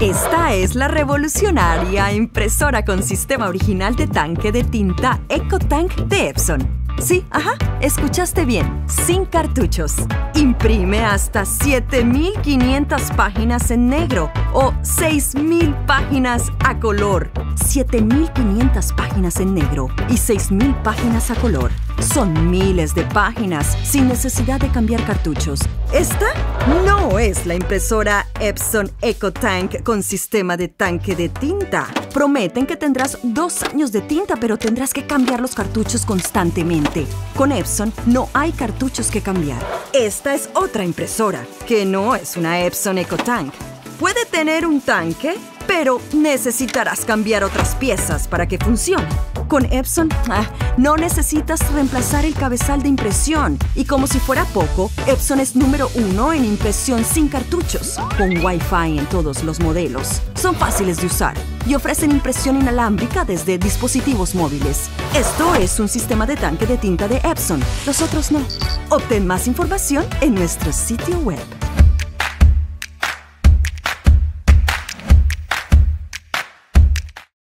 Esta es la revolucionaria impresora con sistema original de tanque de tinta EcoTank de Epson. Sí, ajá, escuchaste bien, sin cartuchos. Imprime hasta 7500 páginas en negro o 6000 páginas a color. 7500 páginas en negro y 6000 páginas a color. Son miles de páginas sin necesidad de cambiar cartuchos. Esta no es la impresora Epson EcoTank con sistema de tanque de tinta. Prometen que tendrás dos años de tinta, pero tendrás que cambiar los cartuchos constantemente. Con Epson no hay cartuchos que cambiar. Esta es otra impresora, que no es una Epson EcoTank. Puede tener un tanque, pero necesitarás cambiar otras piezas para que funcione. Con Epson, ah, no necesitas reemplazar el cabezal de impresión. Y como si fuera poco, Epson es número uno en impresión sin cartuchos, con Wi-Fi en todos los modelos. Son fáciles de usar y ofrecen impresión inalámbrica desde dispositivos móviles. Esto es un sistema de tanque de tinta de Epson, los otros no. Obtén más información en nuestro sitio web.